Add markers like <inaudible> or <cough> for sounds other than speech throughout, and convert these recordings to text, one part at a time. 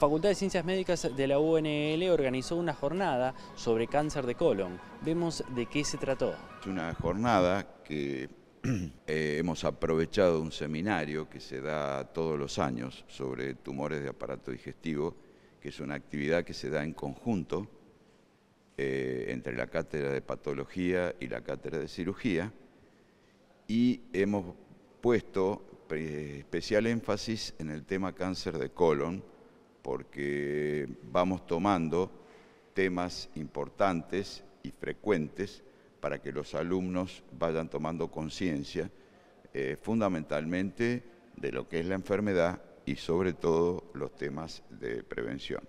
Facultad de Ciencias Médicas de la UNL organizó una jornada sobre cáncer de colon. Vemos de qué se trató. Es una jornada que <clears throat> eh, hemos aprovechado un seminario que se da todos los años sobre tumores de aparato digestivo, que es una actividad que se da en conjunto eh, entre la cátedra de patología y la cátedra de cirugía, y hemos puesto especial énfasis en el tema cáncer de colon, porque vamos tomando temas importantes y frecuentes para que los alumnos vayan tomando conciencia eh, fundamentalmente de lo que es la enfermedad y sobre todo los temas de prevención.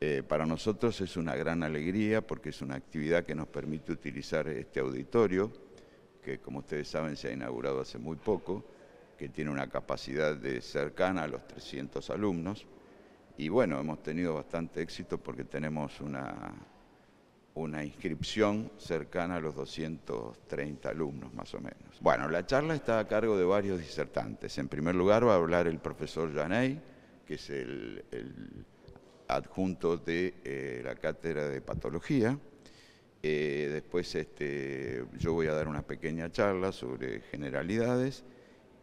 Eh, para nosotros es una gran alegría porque es una actividad que nos permite utilizar este auditorio, que como ustedes saben se ha inaugurado hace muy poco, que tiene una capacidad de cercana a los 300 alumnos. Y bueno, hemos tenido bastante éxito porque tenemos una, una inscripción cercana a los 230 alumnos más o menos. Bueno, la charla está a cargo de varios disertantes. En primer lugar va a hablar el profesor Janey, que es el, adjunto de eh, la cátedra de patología. Eh, después este, yo voy a dar una pequeña charla sobre generalidades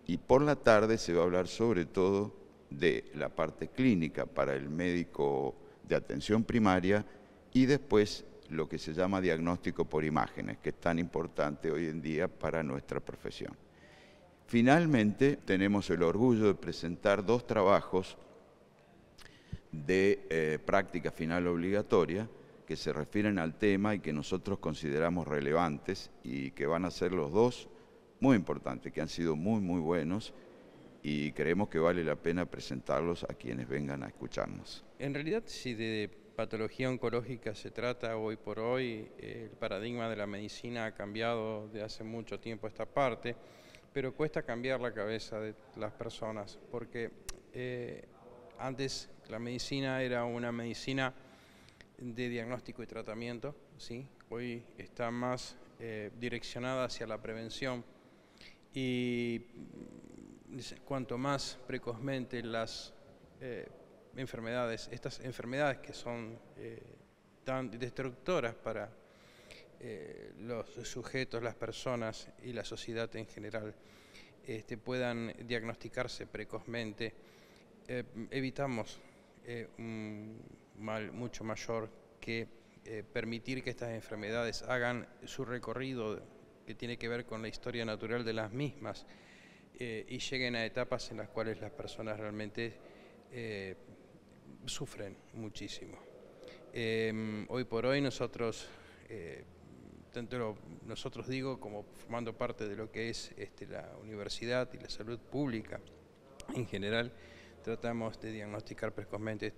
y por la tarde se va a hablar sobre todo de la parte clínica para el médico de atención primaria y después lo que se llama diagnóstico por imágenes, que es tan importante hoy en día para nuestra profesión. Finalmente, tenemos el orgullo de presentar dos trabajos de eh, práctica final obligatoria que se refieren al tema y que nosotros consideramos relevantes y que van a ser los dos muy importantes, que han sido muy, muy buenos y creemos que vale la pena presentarlos a quienes vengan a escucharnos. En realidad, si de patología oncológica se trata hoy por hoy, el paradigma de la medicina ha cambiado de hace mucho tiempo esta parte, pero cuesta cambiar la cabeza de las personas, porque eh, antes la medicina era una medicina de diagnóstico y tratamiento, ¿sí? hoy está más eh, direccionada hacia la prevención y cuanto más precozmente las eh, enfermedades, estas enfermedades que son eh, tan destructoras para eh, los sujetos, las personas y la sociedad en general, este, puedan diagnosticarse precozmente, evitamos un mal mucho mayor que permitir que estas enfermedades hagan su recorrido que tiene que ver con la historia natural de las mismas eh, y lleguen a etapas en las cuales las personas realmente eh, sufren muchísimo. Em, hoy por hoy nosotros, eh, tanto nosotros digo como formando parte de lo que es este, la universidad y la salud pública en general, tratamos de diagnosticar precozmente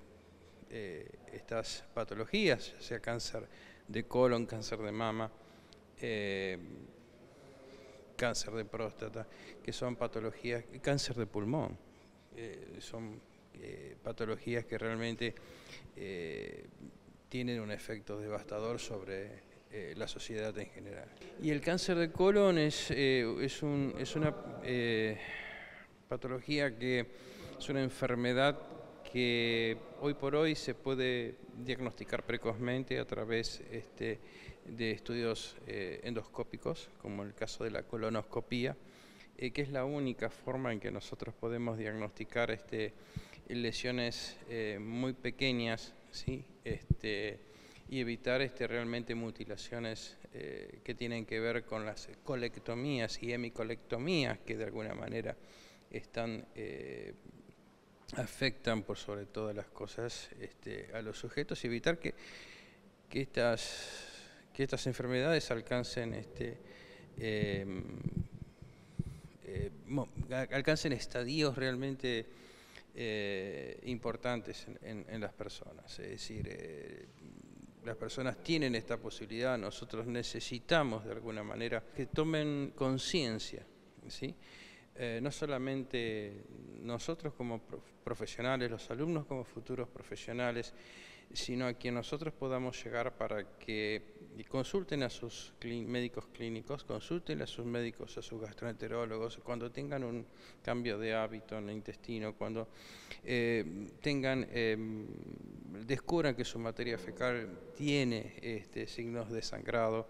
estas patologías, sea cáncer de colon, cáncer de mama, cáncer de próstata, que son patologías, cáncer de pulmón, eh, son eh, patologías que realmente eh, tienen un efecto devastador sobre la sociedad en general. Y el cáncer de colon es, un, es una patología que es una enfermedad que hoy por hoy se puede diagnosticar precozmente a través este, de estudios eh, endoscópicos, como el caso de la colonoscopía, eh, que es la única forma en que nosotros podemos diagnosticar este, lesiones eh, muy pequeñas ¿sí? este, y evitar este, realmente mutilaciones que tienen que ver con las colectomías y hemicolectomías que de alguna manera están afectan por sobre todas las cosas este, a los sujetos y evitar que, que, estas, que estas enfermedades alcancen, este, em, eh, alcancen estadios realmente eh, importantes en, las personas. Es decir, eh, las personas tienen esta posibilidad, nosotros necesitamos de alguna manera que tomen conciencia. ¿sí? Eh, no solamente nosotros como profesionales, los alumnos como futuros profesionales, sino a quien nosotros podamos llegar para que consulten a sus médicos clínicos, consulten a sus médicos, a sus gastroenterólogos, cuando tengan un cambio de hábito en el intestino, cuando eh, tengan, em, descubran que su materia fecal tiene este, signos de sangrado.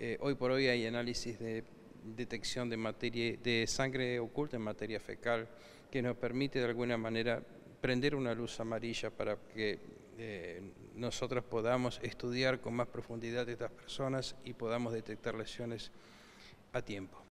Eh, hoy por hoy hay análisis de detección de, materia, de sangre oculta en materia fecal que nos permite de alguna manera prender una luz amarilla para que eh, nosotros podamos estudiar con más profundidad estas personas y podamos detectar lesiones a tiempo.